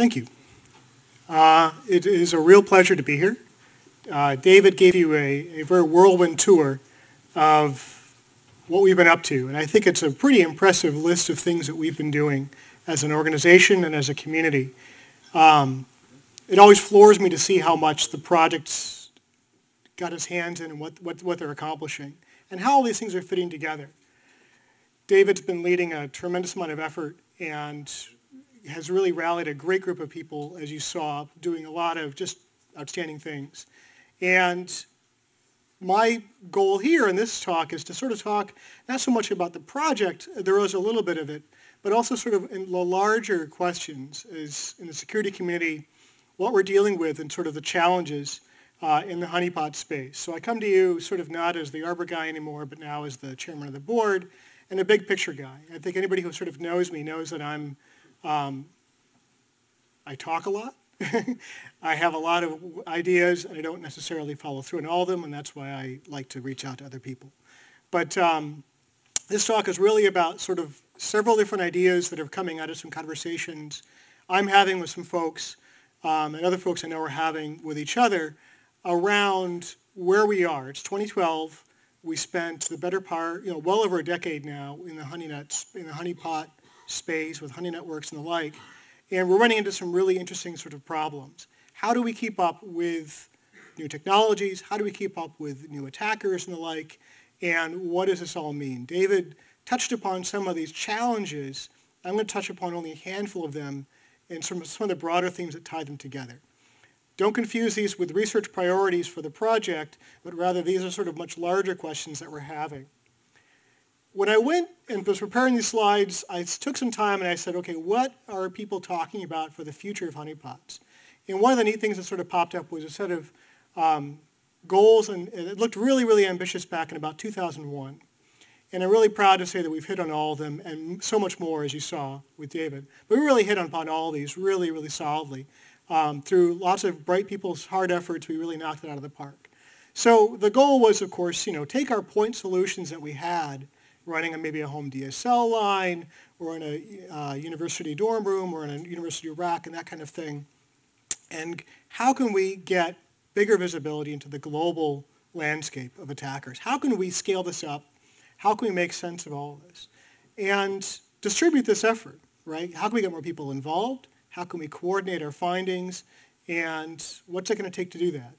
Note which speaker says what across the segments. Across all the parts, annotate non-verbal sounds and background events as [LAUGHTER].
Speaker 1: Thank you. Uh, it is a real pleasure to be here. Uh, David gave you a, a very whirlwind tour of what we've been up to, and I think it's a pretty impressive list of things that we've been doing as an organization and as a community. Um, it always floors me to see how much the project's got its hands in and what, what, what they're accomplishing, and how all these things are fitting together. David's been leading a tremendous amount of effort and has really rallied a great group of people, as you saw, doing a lot of just outstanding things. And my goal here in this talk is to sort of talk not so much about the project, there was a little bit of it, but also sort of in the larger questions is in the security community, what we're dealing with and sort of the challenges uh, in the honeypot space. So I come to you sort of not as the Arbor guy anymore, but now as the chairman of the board and a big picture guy. I think anybody who sort of knows me knows that I'm um, I talk a lot. [LAUGHS] I have a lot of ideas, and I don't necessarily follow through on all of them, and that's why I like to reach out to other people. But um, this talk is really about sort of several different ideas that are coming out of some conversations I'm having with some folks um, and other folks I know are having with each other around where we are. It's 2012. We spent the better part, you know, well over a decade now in the honeynets, in the honeypot space with honey networks and the like. And we're running into some really interesting sort of problems. How do we keep up with new technologies? How do we keep up with new attackers and the like? And what does this all mean? David touched upon some of these challenges. I'm going to touch upon only a handful of them and some, some of the broader themes that tie them together. Don't confuse these with research priorities for the project, but rather these are sort of much larger questions that we're having when I went and was preparing these slides, I took some time and I said, okay, what are people talking about for the future of honeypots? And one of the neat things that sort of popped up was a set of um, goals, and, it looked really, really ambitious back in about 2001. And I'm really proud to say that we've hit on all of them and so much more, as you saw with David. But we really hit upon all these really, really solidly. Um, through lots of bright people's hard efforts, we really knocked it out of the park. So the goal was, of course, you know, take our point solutions that we had running a, maybe a home DSL line or in a uh, university dorm room or in a university rack and that kind of thing. And how can we get bigger visibility into the global landscape of attackers? How can we scale this up? How can we make sense of all of this? And distribute this effort, right? How can we get more people involved? How can we coordinate our findings? And what's it going to take to do that?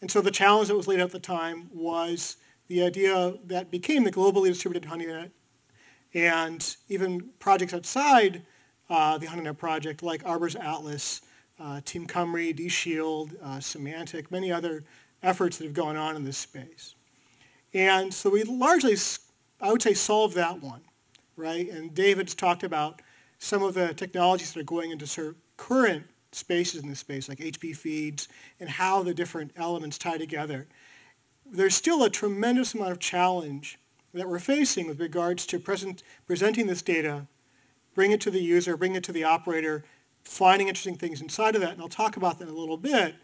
Speaker 1: And so the challenge that was laid out at the time was the idea that became the globally distributed HoneyNet and even projects outside uh, the HoneyNet project like Arbor's Atlas, uh, Team Cymru, DShield, uh, Symantec, many other efforts that have gone on in this space. And so we largely, I would say, solved that one, right? And David's talked about some of the technologies that are going into current spaces in this space, like HP feeds, and how the different elements tie together there's still a tremendous amount of challenge that we're facing with regards to present, presenting this data, bring it to the user, bring it to the operator, finding interesting things inside of that, and I'll talk about that in a little bit.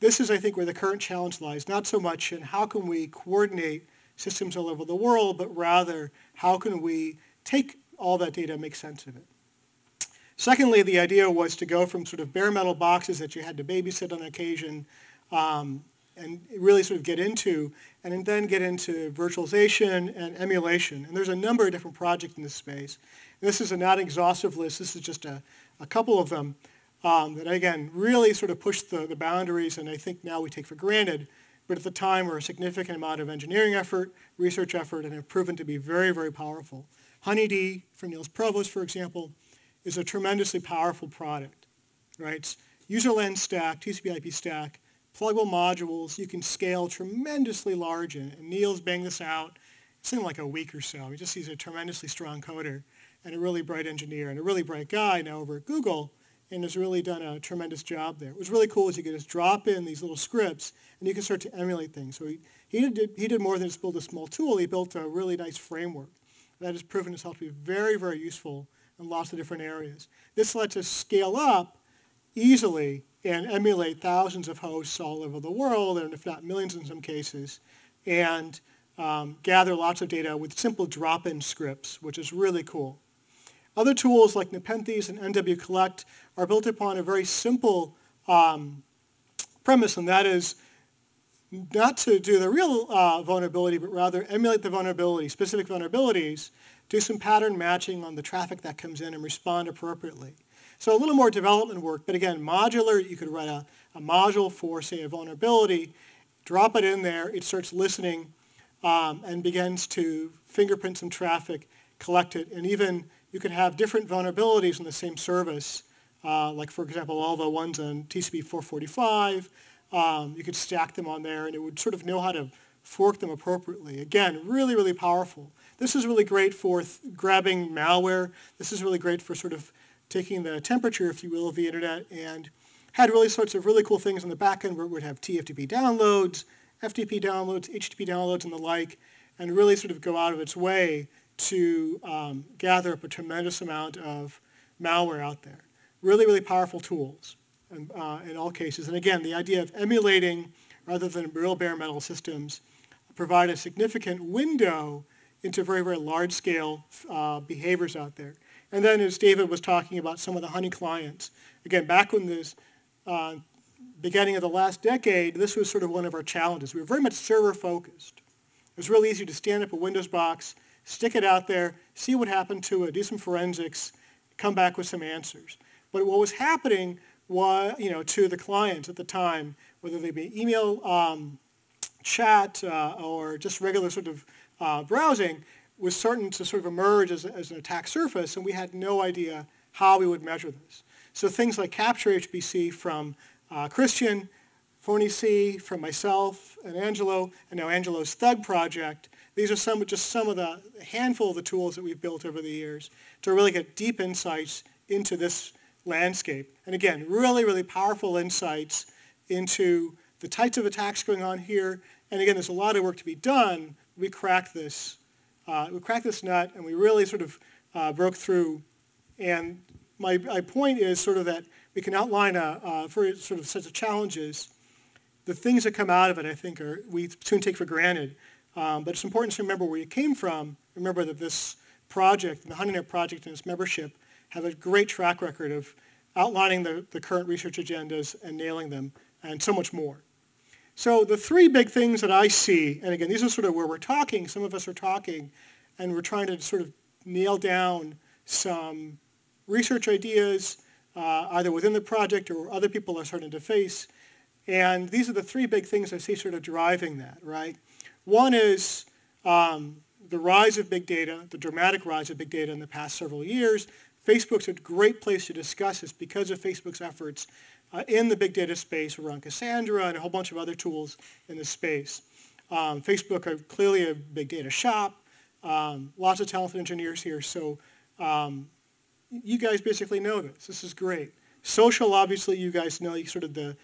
Speaker 1: This is, I think, where the current challenge lies, not so much in how can we coordinate systems all over the world, but rather how can we take all that data and make sense of it. Secondly, the idea was to go from sort of bare metal boxes that you had to babysit on occasion um, and really sort of get into, and then get into virtualization and emulation. And there's a number of different projects in this space. And this is a not exhaustive list. This is just a, a couple of them um, that, again, really sort of push the, the boundaries and I think now we take for granted. But at the time were a significant amount of engineering effort, research effort, and have proven to be very, very powerful. HoneyD from Niels Provos, for example, is a tremendously powerful product. Right? It's user stack, TCP IP stack, pluggable modules you can scale tremendously large in. And Niels banged this out. It's in like a week or so. He just he's a tremendously strong coder and a really bright engineer and a really bright guy now over at Google and has really done a tremendous job there. It was really cool is you could just drop in these little scripts and you can start to emulate things. So he, he, did, he did more than just build a small tool. He built a really nice framework that has proven itself to be very, very useful in lots of different areas. This lets us scale up easily and emulate thousands of hosts all over the world, and if not millions in some cases, and um, gather lots of data with simple drop-in scripts, which is really cool. Other tools like Nepenthes and mwcollect are built upon a very simple um, premise, and that is not to do the real uh, vulnerability, but rather emulate the vulnerability, specific vulnerabilities, do some pattern matching on the traffic that comes in and respond appropriately. So a little more development work, but again, modular, you could write a, a module for, say, a vulnerability, drop it in there, it starts listening um, and begins to fingerprint some traffic, collect it, and even you could have different vulnerabilities in the same service, uh, like for example, all the ones on TCP 445, um, you could stack them on there and it would sort of know how to fork them appropriately. Again, really, really powerful. This is really great for grabbing malware. This is really great for sort of taking the temperature, if you will, of the internet and had really sorts of really cool things on the back end where it would have TFTP downloads, FTP downloads, HTTP downloads, and the like, and really sort of go out of its way to um, gather up a tremendous amount of malware out there. Really, really powerful tools in, uh, in all cases. And again, the idea of emulating rather than real bare metal systems provide a significant window into very, very large-scale uh, behaviors out there. And then as David was talking about some of the honey clients, again, back when this uh, beginning of the last decade, this was sort of one of our challenges. We were very much server focused. It was really easy to stand up a Windows box, stick it out there, see what happened to it, do some forensics, come back with some answers. But what was happening was, you know, to the clients at the time, whether they be email, um, chat, uh, or just regular sort of uh, browsing, was certain to sort of emerge as, as an attack surface, and we had no idea how we would measure this. So things like Capture HPC from uh, Christian, C from myself and Angelo, and now Angelo's Thug project. These are some just some of the handful of the tools that we've built over the years to really get deep insights into this landscape. And again, really, really powerful insights into the types of attacks going on here. And again, there's a lot of work to be done. We crack this, uh, we cracked this nut, and we really sort of uh, broke through. And my, my point is sort of that we can outline a, a for sort of sets of challenges. The things that come out of it, I think, are we soon take for granted. Um, but it's important to remember where you came from. Remember that this project, the HoneyNet project and its membership, have a great track record of outlining the, the current research agendas and nailing them, and so much more. So the three big things that I see, and again, these are sort of where we're talking, some of us are talking, and we're trying to sort of nail down some research ideas, uh, either within the project or other people are starting to face. And these are the three big things I see sort of driving that, right? One is um, the rise of big data, the dramatic rise of big data in the past several years. Facebook's a great place to discuss this because of Facebook's efforts uh, in the big data space around Cassandra and a whole bunch of other tools in this space. Um, Facebook are clearly a big data shop, um, lots of talented engineers here, so um, you guys basically know this. This is great. Social, obviously, you guys know sort of the,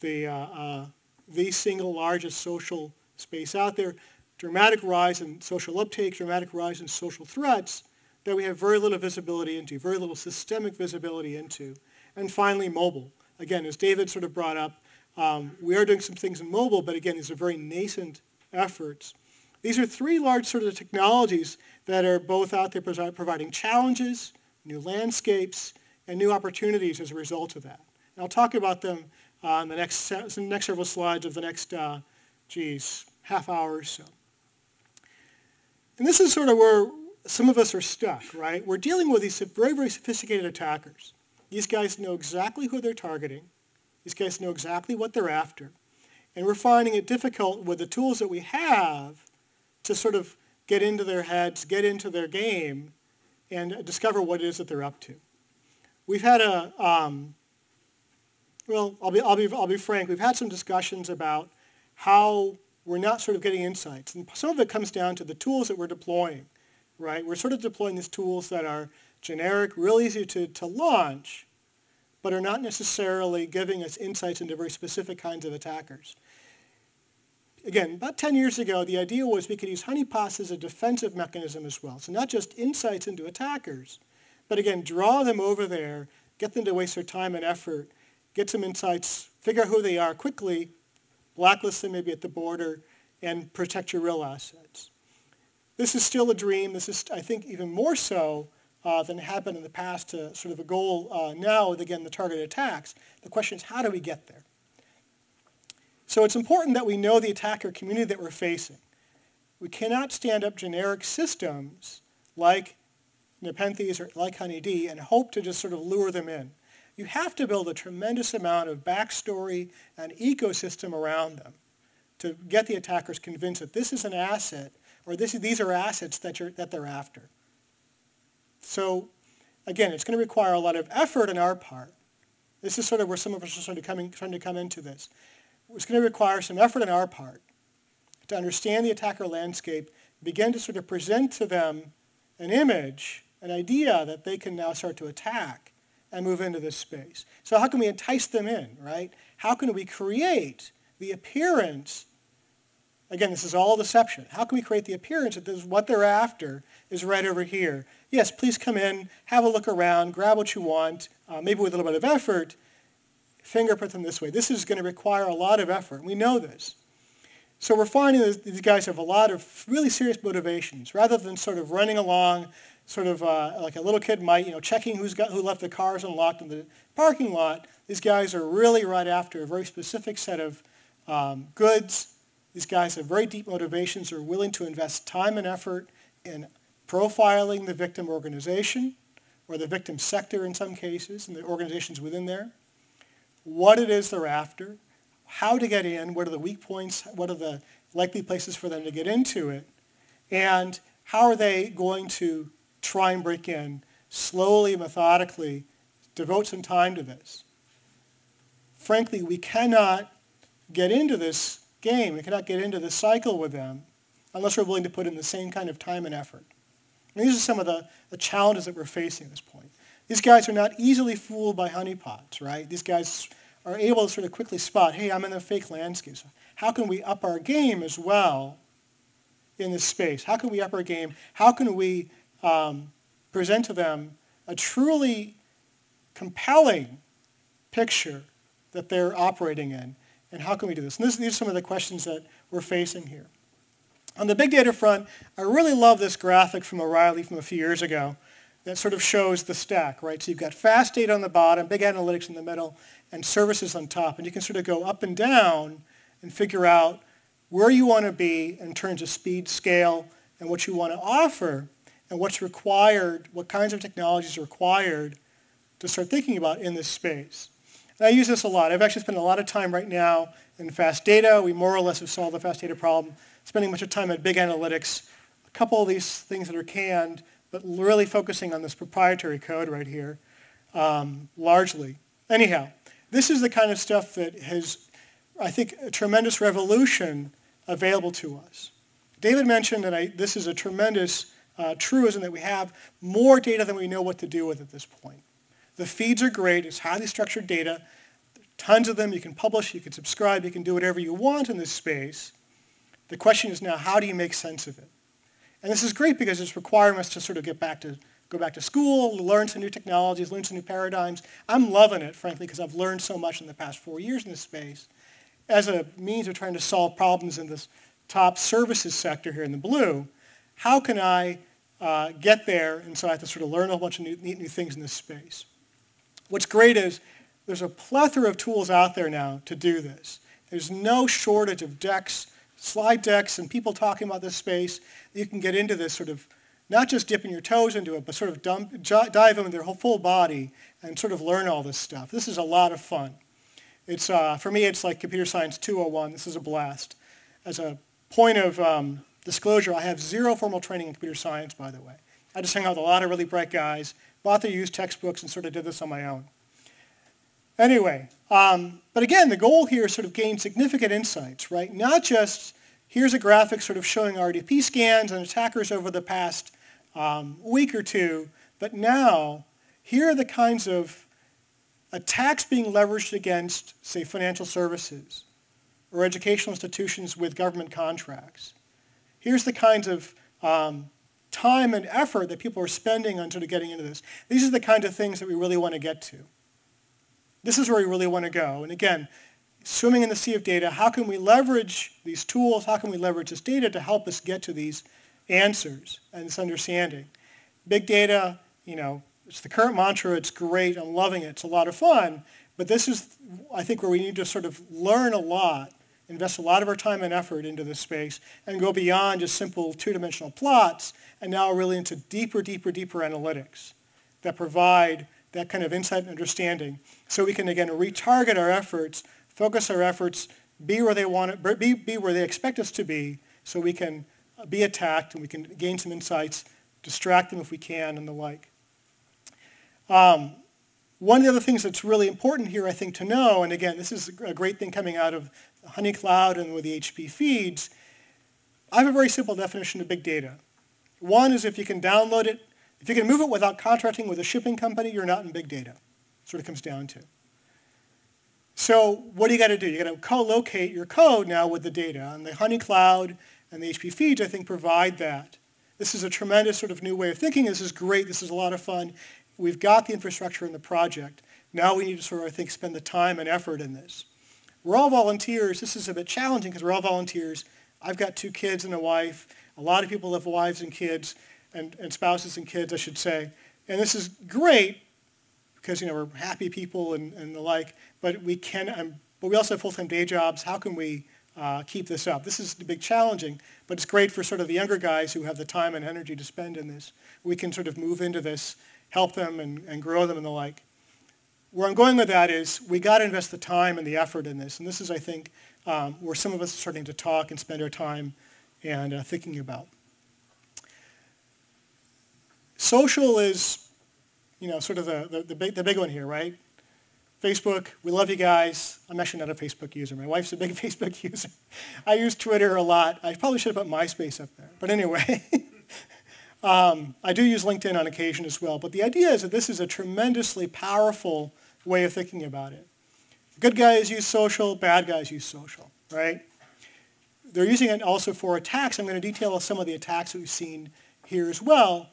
Speaker 1: the, uh, uh, the single largest social space out there. Dramatic rise in social uptake, dramatic rise in social threats that we have very little visibility into, very little systemic visibility into. And finally, mobile. Again, as David sort of brought up, um, we are doing some things in mobile, but again, these are very nascent efforts. These are three large sort of technologies that are both out there providing challenges new landscapes, and new opportunities as a result of that. And I'll talk about them uh, the next, next several slides of the next, uh, geez, half hour or so. And this is sort of where some of us are stuck, right? We're dealing with these very, very sophisticated attackers. These guys know exactly who they're targeting. These guys know exactly what they're after. And we're finding it difficult with the tools that we have to sort of get into their heads, get into their game, and discover what it is that they're up to. We've had a, um, well, I'll be, I'll, be, I'll be frank, we've had some discussions about how we're not sort of getting insights. And some of it comes down to the tools that we're deploying, right? We're sort of deploying these tools that are generic, real easy to, to launch, but are not necessarily giving us insights into very specific kinds of attackers again, about 10 years ago, the idea was we could use honeypots as a defensive mechanism as well. So not just insights into attackers, but again, draw them over there, get them to waste their time and effort, get some insights, figure out who they are quickly, blacklist them maybe at the border, and protect your real assets. This is still a dream. This is, I think, even more so uh, than had been in the past to sort of a goal uh, now again, the targeted attacks. The question is, how do we get there? So it's important that we know the attacker community that we're facing. We cannot stand up generic systems like Nepenthes or like Honeyd and hope to just sort of lure them in. You have to build a tremendous amount of backstory and ecosystem around them to get the attackers convinced that this is an asset or this, these are assets that, you're, that they're after. So again, it's going to require a lot of effort on our part. This is sort of where some of us are sort of coming, trying to come into this. It's going to require some effort on our part to understand the attacker landscape, begin to sort of present to them an image, an idea that they can now start to attack and move into this space. So how can we entice them in, right? How can we create the appearance, again, this is all deception. How can we create the appearance that this, what they're after is right over here? Yes, please come in, have a look around, grab what you want, uh, maybe with a little bit of effort, fingerprint them this way. This is going to require a lot of effort. We know this. So we're finding that these guys have a lot of really serious motivations. Rather than sort of running along, sort of uh, like a little kid might, you know, checking who's got, who left the cars unlocked in the parking lot, these guys are really right after a very specific set of um, goods. These guys have very deep motivations. They're willing to invest time and effort in profiling the victim organization or the victim sector in some cases and the organizations within there, what it is they're after, how to get in, what are the weak points, what are the likely places for them to get into it, and how are they going to try and break in slowly, methodically, devote some time to this. Frankly, we cannot get into this game, we cannot get into this cycle with them unless we're willing to put in the same kind of time and effort. And these are some of the, the challenges that we're facing at this point. These guys are not easily fooled by honeypots, right? These guys are able to sort of quickly spot, hey, I'm in the fake landscape. So how can we up our game as well in this space? How can we up our game? How can we um, present to them a truly compelling picture that they're operating in? And how can we do this? And this, these are some of the questions that we're facing here. On the big data front, I really love this graphic from O'Reilly from a few years ago that sort of shows the stack, right? So you've got fast data on the bottom, big analytics in the middle, and services on top. And you can sort of go up and down and figure out where you want to be in terms of speed, scale, and what you want to offer, and what's required, what kinds of technologies are required to start thinking about in this space. And I use this a lot. I've actually spent a lot of time right now in fast data. We more or less have solved the fast data problem, spending much of time at big analytics. A couple of these things that are canned, but really focusing on this proprietary code right here, um, largely. Anyhow, this is the kind of stuff that has, I think, a tremendous revolution available to us. David mentioned that I, this is a tremendous uh, truism that we have more data than we know what to do with at this point. The feeds are great. It's highly structured data. Tons of them. You can publish. You can subscribe. You can do whatever you want in this space. The question is now, how do you make sense of it? And this is great because it's requiring us to sort of get back to go back to school, learn some new technologies, learn some new paradigms. I'm loving it, frankly, because I've learned so much in the past four years in this space as a means of trying to solve problems in this top services sector here in the blue. How can I uh, get there? And so I have to sort of learn a whole bunch of new, neat new things in this space. What's great is there's a plethora of tools out there now to do this. There's no shortage of decks, slide decks, and people talking about this space. You can get into this sort of not just dipping your toes into it, but sort of dump, dive into their whole full body and sort of learn all this stuff. This is a lot of fun. It's, uh, for me, it's like Computer Science 201. This is a blast. As a point of um, disclosure, I have zero formal training in computer science, by the way. I just hang out with a lot of really bright guys, their used textbooks, and sort of did this on my own. Anyway, um, but again, the goal here is sort of gain significant insights, right? Not just here's a graphic sort of showing RDP scans and attackers over the past um, week or two, but now here are the kinds of attacks being leveraged against, say, financial services or educational institutions with government contracts. Here's the kinds of um, time and effort that people are spending on sort of getting into this. These are the kinds of things that we really want to get to. This is where we really want to go. And again, swimming in the sea of data, how can we leverage these tools? How can we leverage this data to help us get to these answers and this understanding. Big data you know, it's the current mantra. It's great. I'm loving it. It's a lot of fun. But this is, I think, where we need to sort of learn a lot, invest a lot of our time and effort into this space, and go beyond just simple two-dimensional plots, and now really into deeper, deeper, deeper analytics that provide that kind of insight and understanding so we can, again, retarget our efforts, focus our efforts, be where they want it, be, be where they expect us to be so we can be attacked and we can gain some insights, distract them if we can, and the like. Um, one of the other things that's really important here, I think, to know, and again, this is a great thing coming out of Honey Cloud and with the HP feeds, I have a very simple definition of big data. One is if you can download it, if you can move it without contracting with a shipping company, you're not in big data. That's what it comes down to. So what do you got to do? You got to co-locate your code now with the data. And the Honey Cloud and the HP feeds, I think, provide that. This is a tremendous sort of new way of thinking. This is great. This is a lot of fun. We've got the infrastructure in the project. Now we need to sort of, I think, spend the time and effort in this. We're all volunteers. This is a bit challenging because we're all volunteers. I've got two kids and a wife. A lot of people have wives and kids, and, and spouses and kids, I should say. And this is great because, you know, we're happy people and, and the like, but we can, um, but we also have full-time day jobs. How can we uh, keep this up? This is a big challenging, but it's great for sort of the younger guys who have the time and energy to spend in this. We can sort of move into this help them and, and grow them and the like. Where I'm going with that is we got to invest the time and the effort in this. And this is, I think, um, where some of us are starting to talk and spend our time and uh, thinking about. Social is, you know, sort of the, the, the, big, the big one here, right? Facebook, we love you guys. I'm actually not a Facebook user. My wife's a big [LAUGHS] Facebook user. I use Twitter a lot. I probably should have put MySpace up there. But anyway, [LAUGHS] Um, I do use LinkedIn on occasion as well, but the idea is that this is a tremendously powerful way of thinking about it. Good guys use social, bad guys use social, right? They're using it also for attacks. I'm going to detail some of the attacks that we've seen here as well.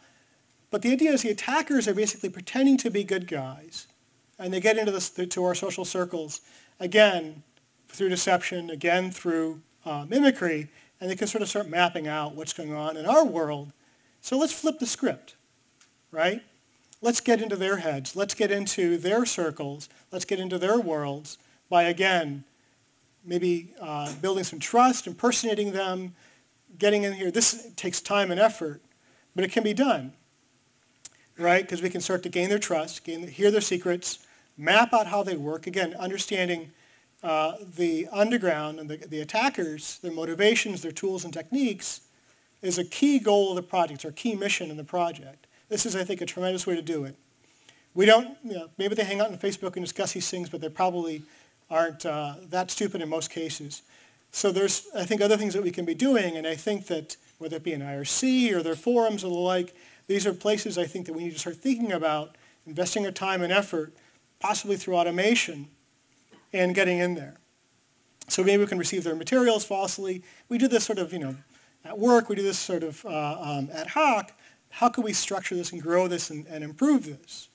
Speaker 1: But the idea is the attackers are basically pretending to be good guys, and they get into to our social circles, again, through deception, again, through uh, mimicry, and they can sort of start mapping out what's going on in our world so let's flip the script, right? Let's get into their heads. Let's get into their circles. Let's get into their worlds by, again, maybe uh, building some trust, impersonating them, getting in here. This takes time and effort, but it can be done, right? Because we can start to gain their trust, gain, hear their secrets, map out how they work. Again, understanding uh, the underground and the, the attackers, their motivations, their tools and techniques, is a key goal of the project, or key mission in the project. This is, I think, a tremendous way to do it. We don't, you know, maybe they hang out on Facebook and discuss these things, but they probably aren't uh, that stupid in most cases. So there's, I think, other things that we can be doing, and I think that whether it be an IRC or their forums or the like, these are places I think that we need to start thinking about investing our time and effort, possibly through automation, and getting in there. So maybe we can receive their materials falsely. We do this sort of, you know, at work, we do this sort of uh, um, ad hoc. How can we structure this and grow this and, and improve this?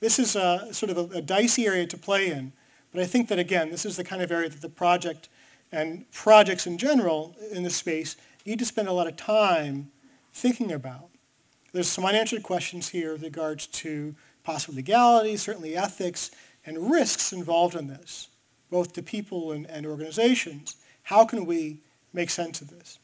Speaker 1: This is a, sort of a, a, dicey area to play in, but I think that, again, this is the kind of area that the project and projects in general in this space need to spend a lot of time thinking about. There's some unanswered questions here with regards to possible legality, certainly ethics, and risks involved in this, both to people and, and organizations. How can we make sense of this?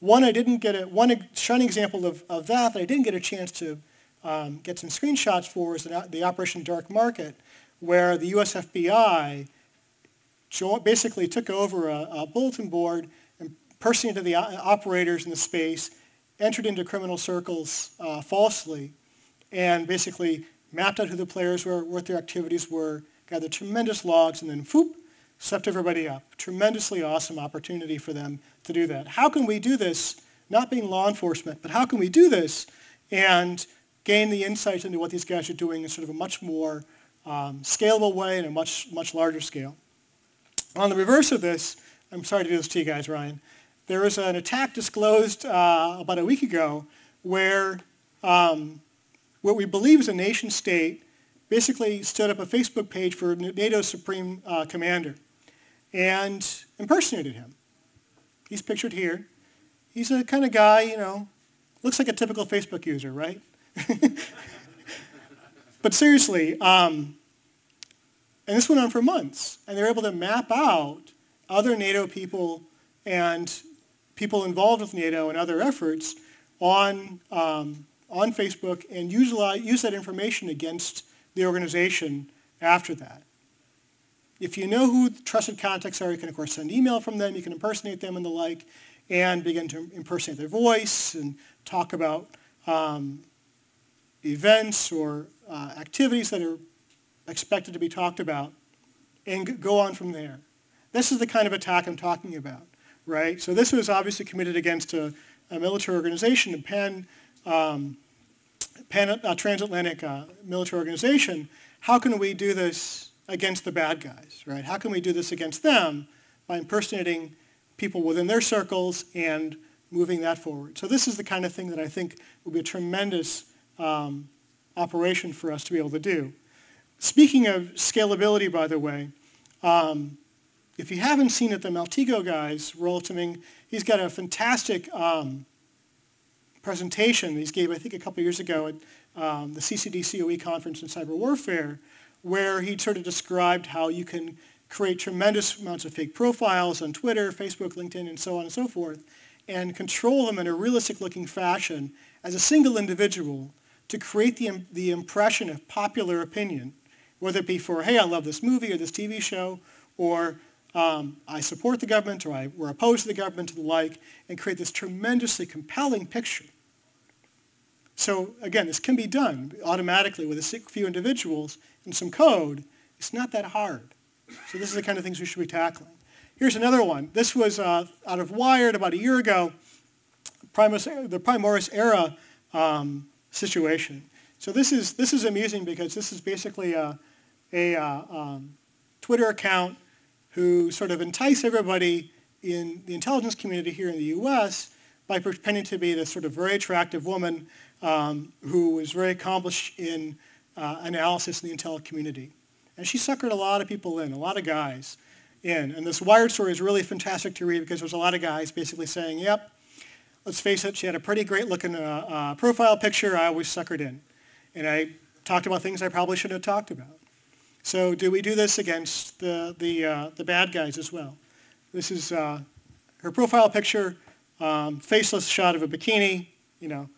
Speaker 1: One I didn't get a, one shining example of, of that that I didn't get a chance to um, get some screenshots for is the, the Operation Dark Market, where the US FBI basically took over a, a bulletin board and impersonated the operators in the space, entered into criminal circles uh, falsely, and basically mapped out who the players were, what their activities were, gathered tremendous logs, and then whoop, swept everybody up. Tremendously awesome opportunity for them to do that. How can we do this, not being law enforcement, but how can we do this and gain the insights into what these guys are doing in sort of a much more um, scalable way and a much, much larger scale. On the reverse of this, I'm sorry to do this to you guys, Ryan, there was an attack disclosed uh, about a week ago where um, what we believe is a nation state basically stood up a Facebook page for NATO's supreme uh, commander and impersonated him. He's pictured here. He's a kind of guy, you know, looks like a typical Facebook user, right? [LAUGHS] but seriously, um, and this went on for months, and they were able to map out other NATO people and people involved with NATO and other efforts on, um, on Facebook and use, use that information against the organization after that. If you know who trusted contacts are, you can, of course, send email from them. You can impersonate them and the like, and begin to impersonate their voice and talk about um, events or uh, activities that are expected to be talked about, and go on from there. This is the kind of attack I'm talking about, right? So this was obviously committed against a, a military organization, a pan, um, pan uh, transatlantic uh, military organization. How can we do this against the bad guys, right? How can we do this against them by impersonating people within their circles and moving that forward? So this is the kind of thing that I think will be a tremendous um, operation for us to be able to do. Speaking of scalability, by the way, um, if you haven't seen it, the Maltego guys, Roll he's got a fantastic um, presentation that he gave, I think, a couple years ago at um, the CCDCOE conference in cyber warfare, where he sort of described how you can create tremendous amounts of fake profiles on Twitter, Facebook, LinkedIn, and so on and so forth, and control them in a realistic-looking fashion as a single individual to create the, the impression of popular opinion, whether it be for, hey, I love this movie or this TV show, or um, I support the government or I, we're opposed to the government and the like, and create this tremendously compelling picture. So again, this can be done automatically with a few individuals and some code. It's not that hard. So this is the kind of things we should be tackling. Here's another one. This was uh, out of Wired about a year ago, Primus, the Primoris era um, situation. So this is, this is amusing because this is basically a, a uh, um, Twitter account who sort of entice everybody in the intelligence community here in the U.S. by pretending to be this sort of very attractive woman um, who was very accomplished in uh, analysis in the intel community. And she suckered a lot of people in, a lot of guys in. And this Wired story is really fantastic to read because there's a lot of guys basically saying, yep, let's face it, she had a pretty great looking uh, uh, profile picture. I always suckered in. And I talked about things I probably shouldn't have talked about. So do we do this against the, the, uh, the bad guys as well? This is uh, her profile picture, um, faceless shot of a bikini. You know,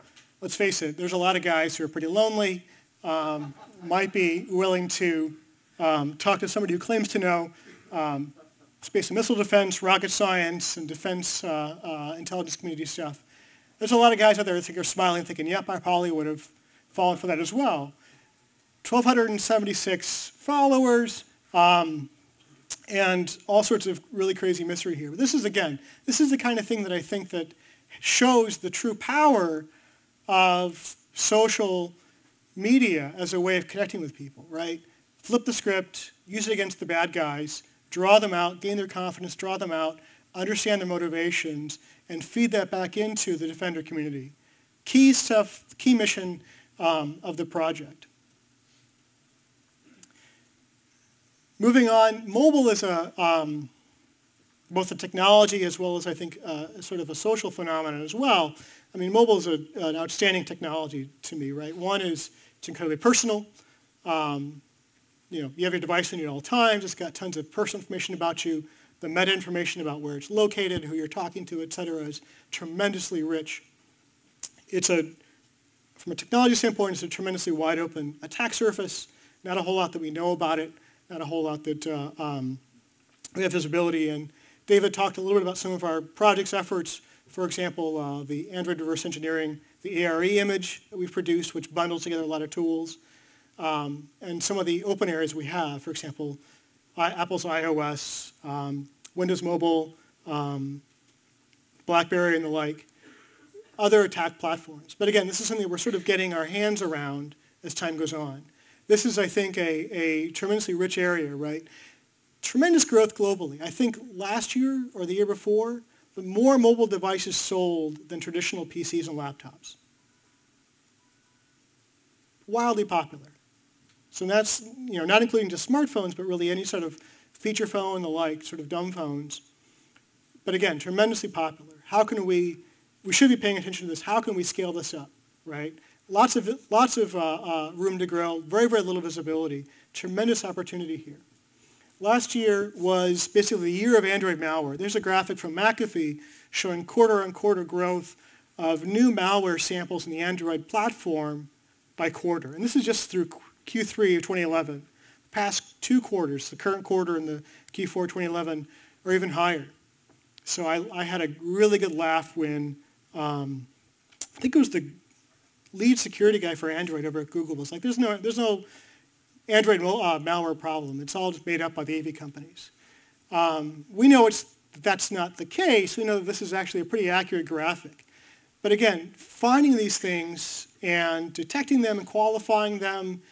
Speaker 1: let's face it, there's a lot of guys who are pretty lonely, um, might be willing to um, talk to somebody who claims to know um, space and missile defense, rocket science, and defense uh, uh, intelligence community stuff. There's a lot of guys out there that think are smiling, thinking, yep, I probably would have fallen for that as well. 1,276 followers, um, and all sorts of really crazy mystery here. But this is, again, this is the kind of thing that I think that shows the true power of social media as a way of connecting with people, right? Flip the script, use it against the bad guys, draw them out, gain their confidence, draw them out, understand their motivations, and feed that back into the Defender community. Key stuff, key mission um, of the project. Moving on, mobile is a, um, both a technology as well as I think uh, sort of a social phenomenon as well. I mean, mobile is a, an outstanding technology to me, right? One is it's incredibly personal. Um, you know, you have your device in you at all times. It's got tons of personal information about you. The meta information about where it's located, who you're talking to, et cetera, is tremendously rich. It's a, from a technology standpoint, it's a tremendously wide open attack surface. Not a whole lot that we know about it. Not a whole lot that uh, um, we have visibility in. David talked a little bit about some of our projects efforts. For example, uh, the Android reverse engineering, the ARE image that we've produced, which bundles together a lot of tools um, and some of the open areas we have, for example, I, Apple's iOS, um, Windows Mobile, um, BlackBerry and the like, other attack platforms. But again, this is something we're sort of getting our hands around as time goes on. This is, I think, a, a tremendously rich area, right? Tremendous growth globally. I think last year or the year before, more mobile devices sold than traditional PCs and laptops. Wildly popular. So that's, you know, not including just smartphones, but really any sort of feature phone, the like, sort of dumb phones. But again, tremendously popular. How can we, we should be paying attention to this. How can we scale this up, right? lots of, lots of uh, uh, room to grow, very, very little visibility. Tremendous opportunity here. Last year was basically the year of Android malware. There's a graphic from McAfee showing quarter-on-quarter growth of new malware samples in the Android platform by quarter. And this is just through Q3 of 2011. Past two quarters, the current quarter and the Q4 2011, are even higher. So I, I had a really good laugh when um, I think it was the lead security guy for Android over at Google was like, there's no, there's no Android uh, malware problem. It's all just made up by the AV companies. Um, we know it's, that's not the case. We know that this is actually a pretty accurate graphic. But again, finding these things and detecting them and qualifying them,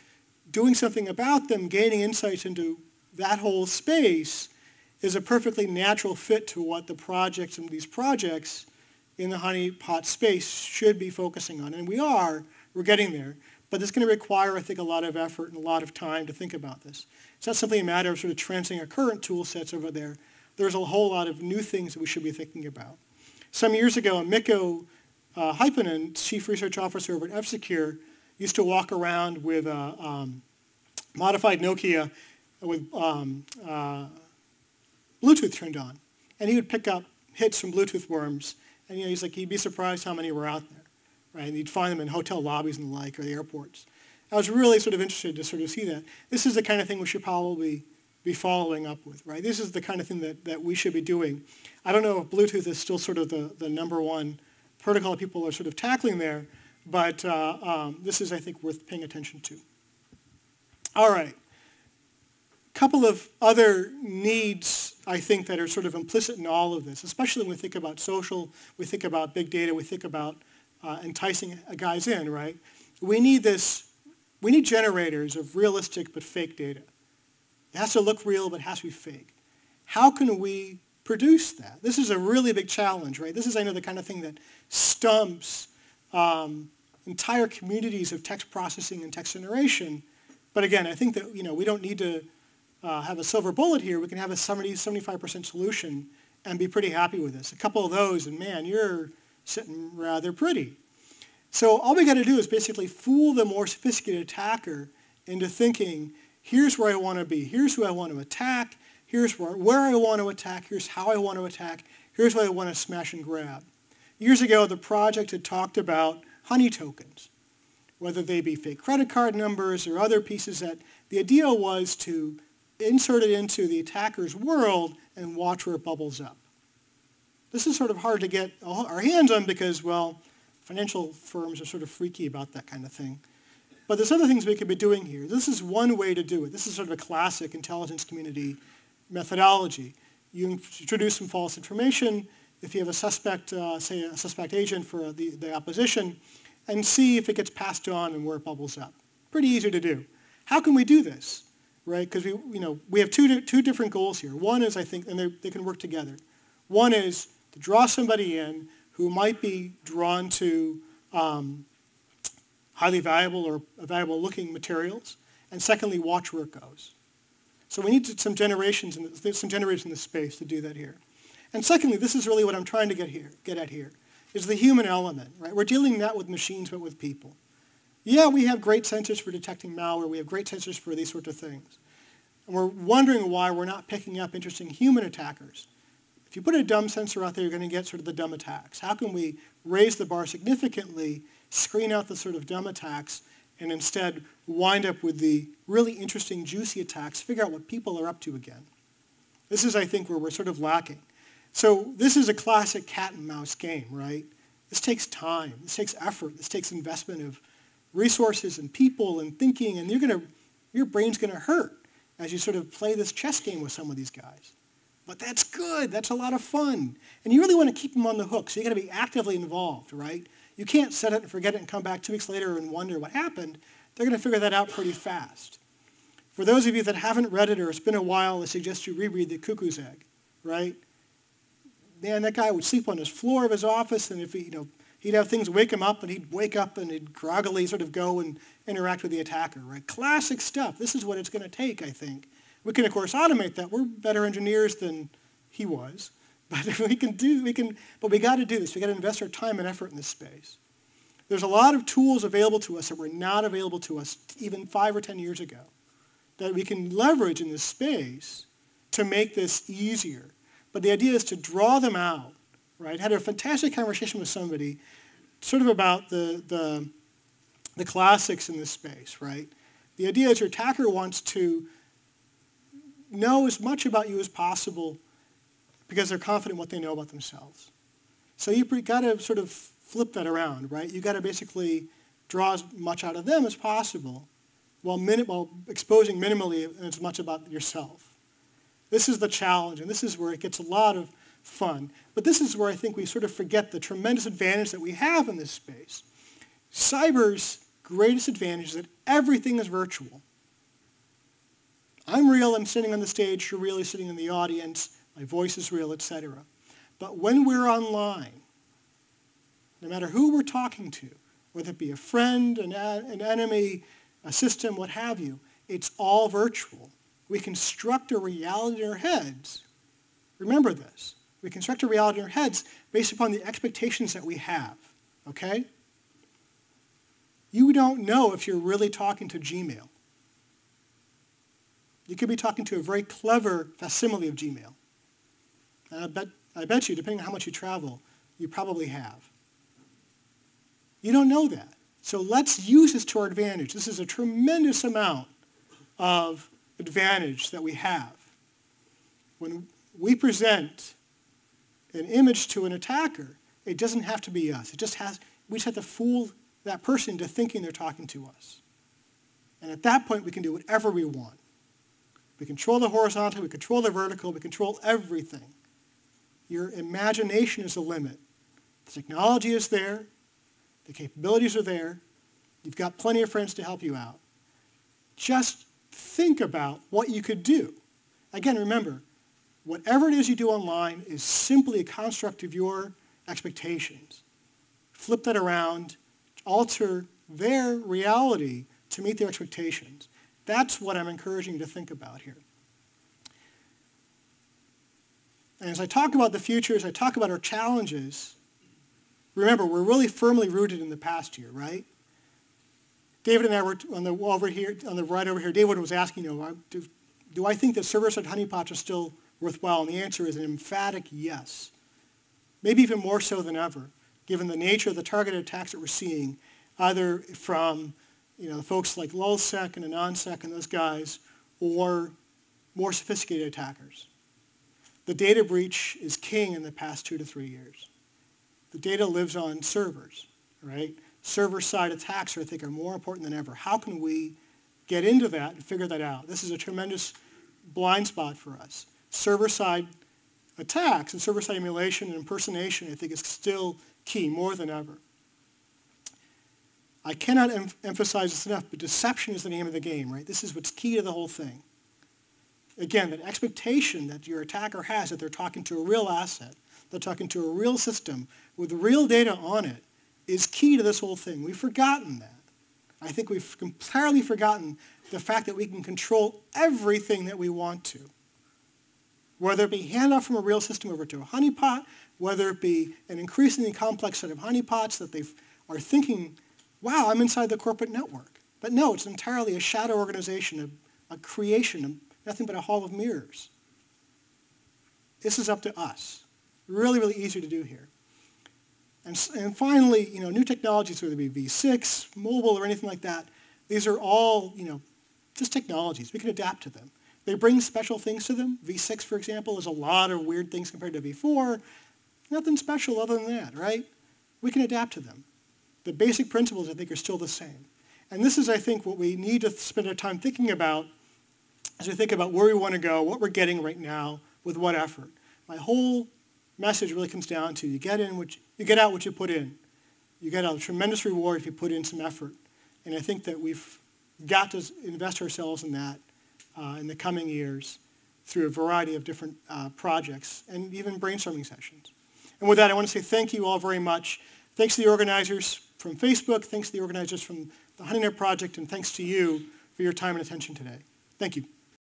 Speaker 1: doing something about them, gaining insights into that whole space is a perfectly natural fit to what the projects and these projects in the honeypot space should be focusing on. And we are, we're getting there. But it's going to require, I think, a lot of effort and a lot of time to think about this. It's not simply a matter of sort of transferring our current tool sets over there. There's a whole lot of new things that we should be thinking about. Some years ago, Mikko uh, Hyppönen, Chief Research Officer over at F-Secure, used to walk around with a um, modified Nokia with um, uh, Bluetooth turned on. And he would pick up hits from Bluetooth worms. And you know, he's like, he'd be surprised how many were out there. Right? And you'd find them in hotel lobbies and the like, or the airports. I was really sort of interested to sort of see that. This is the kind of thing we should probably be following up with, right? This is the kind of thing that, that we should be doing. I don't know if Bluetooth is still sort of the, the number one protocol people are sort of tackling there, but uh, um, this is, I think, worth paying attention to. All right. A couple of other needs, I think, that are sort of implicit in all of this, especially when we think about social, we think about big data, we think about uh, enticing guys in, right? We need this, we need generators of realistic but fake data. It has to look real, but it has to be fake. How can we produce that? This is a really big challenge, right? This is, I know, the kind of thing that stumps um, entire communities of text processing and text generation. But again, I think that, you know, we don't need to uh, have a silver bullet here. We can have a 70, 75% solution and be pretty happy with this. A couple of those, and man, you're sitting rather pretty. So all we got to do is basically fool the more sophisticated attacker into thinking, here's where I want to be. Here's who I want to attack. Here's where, where I want to attack. Here's how I want to attack. Here's what I want to smash and grab. Years ago, the project had talked about honey tokens, whether they be fake credit card numbers or other pieces that the idea was to insert it into the attacker's world and watch where it bubbles up. This is sort of hard to get our hands on because, well, financial firms are sort of freaky about that kind of thing. But there's other things we could be doing here. This is one way to do it. This is sort of a classic intelligence community methodology. You introduce some false information. If you have a suspect, uh, say a suspect agent for the, the opposition, and see if it gets passed on and where it bubbles up. Pretty easy to do. How can we do this? Right? Because we, you know, we have two, two different goals here. One is, I think, and they they can work together. One is to draw somebody in who might be drawn to um, highly valuable or valuable looking materials, and secondly, watch where it goes. So we need some generations in some generators in the space to do that here. And secondly, this is really what I'm trying to get here, get at here, is the human element, right? We're dealing not with machines, but with people. Yeah, we have great sensors for detecting malware. We have great sensors for these sorts of things. And we're wondering why we're not picking up interesting human attackers. If you put a dumb sensor out there, you're going to get sort of the dumb attacks. How can we raise the bar significantly, screen out the sort of dumb attacks, and instead wind up with the really interesting, juicy attacks, figure out what people are up to again? This is, I think, where we're sort of lacking. So this is a classic cat and mouse game, right? This takes time. This takes effort. This takes investment of resources and people and thinking, and you're gonna, your brain's going to hurt as you sort of play this chess game with some of these guys. But that's good. That's a lot of fun. And you really want to keep them on the hook, so you got to be actively involved, right? You can't set it and forget it and come back two weeks later and wonder what happened. They're going to figure that out pretty fast. For those of you that haven't read it or it's been a while, I suggest you reread The Cuckoo's Egg, right? Man, that guy would sleep on his floor of his office, and if he, you know, he'd have things wake him up, and he'd wake up and he'd groggily sort of go and interact with the attacker, right? Classic stuff. This is what it's going to take, I think, we can, of course, automate that. We're better engineers than he was. [LAUGHS] But we can do, we can, but we got to do this. We got to invest our time and effort in this space. There's a lot of tools available to us that were not available to us even five or ten years ago that we can leverage in this space to make this easier. But the idea is to draw them out, right? Had a fantastic conversation with somebody sort of about the, the, the classics in this space, right? The idea is your attacker wants to know as much about you as possible because they're confident what they know about themselves. So you've got to sort of flip that around, right? You've got to basically draw as much out of them as possible while, while exposing minimally as much about yourself. This is the challenge, and this is where it gets a lot of fun. But this is where I think we sort of forget the tremendous advantage that we have in this space. Cyber's greatest advantage is that everything is virtual. I'm real, I'm sitting on the stage, you're really sitting in the audience, my voice is real, etc. But when we're online, no matter who we're talking to, whether it be a friend, an, an enemy, a system, what have you, it's all virtual. We construct a reality in our heads. Remember this. We construct a reality in our heads based upon the expectations that we have. Okay? You don't know if you're really talking to Gmail. You could be talking to a very clever facsimile of Gmail. And I bet, I bet you, depending on how much you travel, you probably have. You don't know that. So let's use this to our advantage. This is a tremendous amount of advantage that we have. When we present an image to an attacker, it doesn't have to be us. It just has, we just have to fool that person into thinking they're talking to us. And at that point, we can do whatever we want. We control the horizontal, we control the vertical, we control everything. Your imagination is the limit. The technology is there. The capabilities are there. You've got plenty of friends to help you out. Just think about what you could do. Again, remember, whatever it is you do online is simply a construct of your expectations. Flip that around, alter their reality to meet their expectations. That's what I'm encouraging you to think about here. And as I talk about the future, as I talk about our challenges, remember, we're really firmly rooted in the past here, right? David and I were on the over here, on the right over here. David was asking, you know, do, do I think that server-side honeypots are still worthwhile? And the answer is an emphatic yes. Maybe even more so than ever, given the nature of the targeted attacks that we're seeing, either from you know, folks like LulzSec and AnonSec and those guys, or more sophisticated attackers. The data breach is king in the past two to three years. The data lives on servers, right? Server-side attacks, I think, are more important than ever. How can we get into that and figure that out? This is a tremendous blind spot for us. Server-side attacks and server-side emulation and impersonation, I think, is still key more than ever. I cannot em- emphasize this enough, but deception is the name of the game, right? This is what's key to the whole thing. Again, that expectation that your attacker has that they're talking to a real asset, they're talking to a real system with real data on it, is key to this whole thing. We've forgotten that. I think we've entirely forgotten the fact that we can control everything that we want to. Whether it be handoff from a real system over to a honeypot, whether it be an increasingly complex set of honeypots that they are thinking wow, I'm inside the corporate network. But no, it's entirely a shadow organization, a, a creation, nothing but a hall of mirrors. This is up to us. Really, really easy to do here. And, and finally, you know, new technologies, whether it be V6, mobile, or anything like that, these are all, you know, just technologies. We can adapt to them. They bring special things to them. V6, for example, is a lot of weird things compared to V4. Nothing special other than that, right? We can adapt to them the basic principles, I think, are still the same. And this is, I think, what we need to spend our time thinking about as we think about where we want to go, what we're getting right now, with what effort. My whole message really comes down to you get in what you, you get out what you put in. You get a tremendous reward if you put in some effort. And I think that we've got to invest ourselves in that uh, in the coming years through a variety of different uh, projects and even brainstorming sessions. And with that, I want to say thank you all very much. Thanks to the organizers from Facebook, thanks to the organizers from the HoneyNet Project, and thanks to you for your time and attention today. Thank you.